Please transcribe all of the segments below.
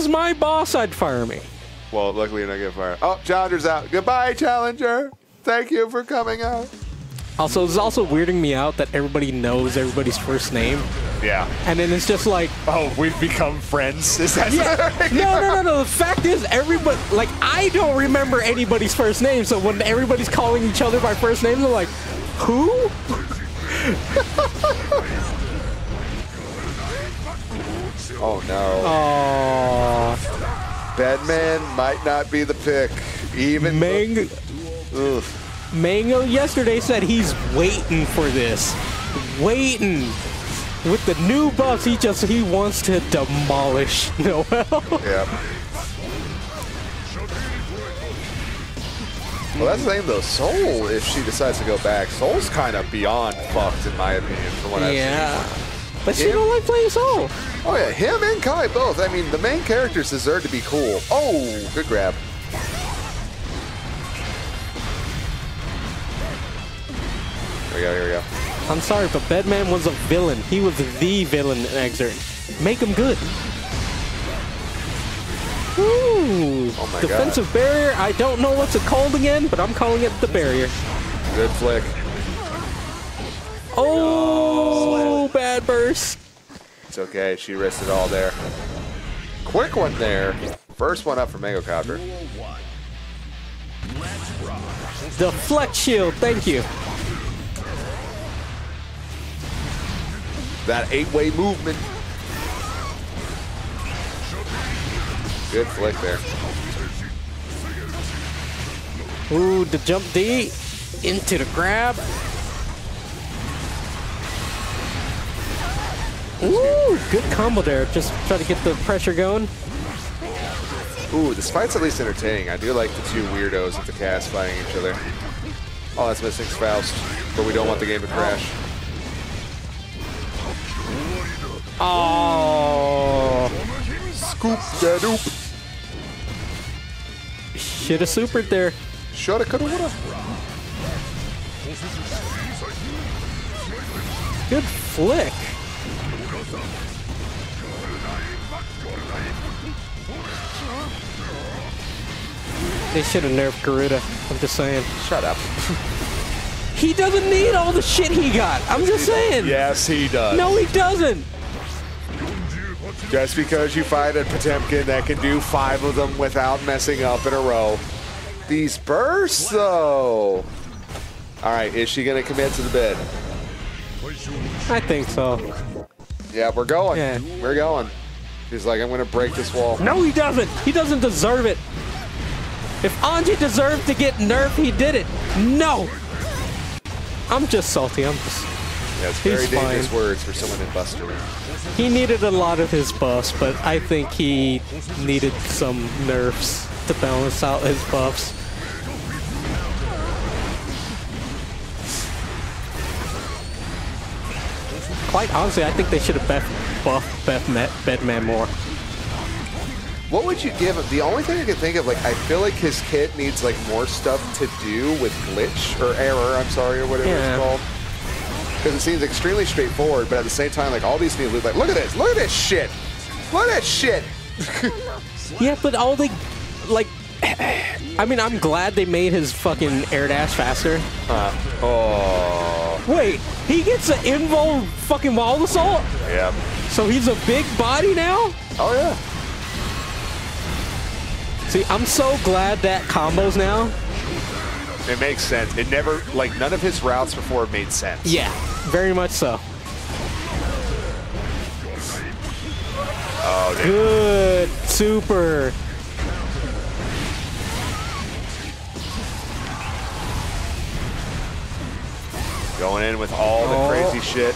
was my boss, I'd fire me. Well, luckily you're not getting fired. Oh, Challenger's out. Goodbye, Challenger. Thank you for coming out. Also, it's also weirding me out that everybody knows everybody's first name, Yeah. and then it's just like, Oh, we've become friends. Is that no, no, no, no. The fact is, everybody, like, I don't remember anybody's first name, so when everybody's calling each other by first name, they're like, who? Oh no. Aww. Bedman might not be the pick. Even Mang-. Mango yesterday said he's waiting for this. Waiting. With the new buffs, he just he wants to demolish NOELL. Yep. Well, that's the thing though. Sol, if she decides to go back, Sol's kind of beyond fucked in my opinion, from what I've yeah. But she Him? don't like playing Sol. Oh yeah, him and Ky both. I mean, the main characters deserve to be cool. Oh, good grab. Here we go. Here we go. I'm sorry, but Bedman was a villain. He was the villain in Xrd. Make him good. Ooh, Oh my defensive barrier. I don't know what's it called again, but I'm calling it the barrier. Good flick. Oh, bad burst. It's okay. She risked it all there. Quick one there. First one up for Mangocopter. The flex shield. Thank you. That eight-way movement. Good flick there. Ooh, the jump D into the grab. Ooh, good combo there. Just try to get the pressure going. Ooh, this fight's at least entertaining. I do like the two weirdos at the cast fighting each other. Oh, that's missing Faust, but we don't want the game to crash. Oh, Scoop that oop. should have supered there. Shoulda, coulda, woulda. Good flick. They should have nerfed Garuda. I'm just saying. Shut up. He doesn't need all the shit he got. I'm just saying. Yes, he does. No, he doesn't. Just because you fight a Potemkin that can do five of them without messing up in a row. These bursts, though. All right, is she going to commit to the bid? I think so. Yeah, we're going. Yeah. We're going. He's like, I'm going to break this wall. No, he doesn't. He doesn't deserve it. If Anji deserved to get nerfed, he did it. No. I'm just salty. I'm just. Yeah, it's very He's dangerous fine. words for someone in Buster. He needed a lot of his buffs, but I think he needed some nerfs to balance out his buffs. Quite honestly, I think they should have buff, buffed Beth Met, Bedman more. What would you give him? The only thing I can think of, like, I feel like his kit needs like more stuff to do with glitch or error. I'm sorry, or whatever Yeah. it's called. Because it seems extremely straightforward, but at the same time, like all these need like, look at this, look at this shit, look at that shit. Yeah, but all the, like. I mean, I'm glad they made his fucking air dash faster. Uh, oh, Wait, he gets an invul fucking wall assault, yeah. so he's a big body now. Oh yeah. See, I'm so glad that combos now. It makes sense. It never like none of his routes before made sense. Yeah, very much so. Oh. Good, super. Going in with all the Oh. crazy shit.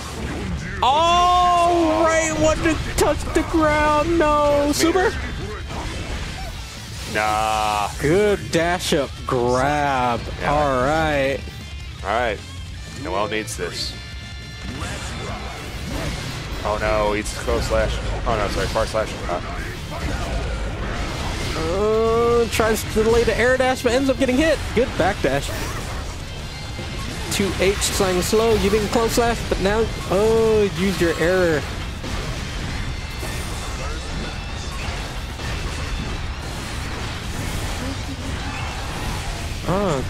Oh, right, what to touch the ground? No, super. Nah. Good dash up grab. Yeah. All right. All right. NOELL needs this. Oh no, he's close slash. Oh no, sorry, far slash. Uh, tries to delay the air dash, but ends up getting hit. Good back dash. 2H slang slow. You've been close left, but now, oh, use your error. Oh.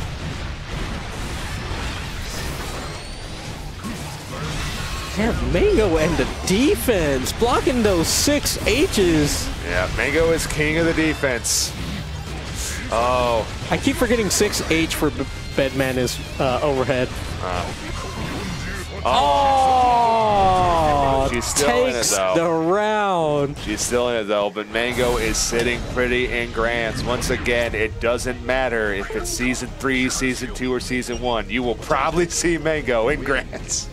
Yeah, Mango and the defense, blocking those six H's. Yeah, Mango is king of the defense. Oh, I keep forgetting six H for B- Bedman is uh, overhead. Oh, She's still in it, takes though. the round. she's still in it though, but Mango is sitting pretty in Grands. Once again, it doesn't matter if it's season three, season two, or season one. You will probably see Mango in Grands.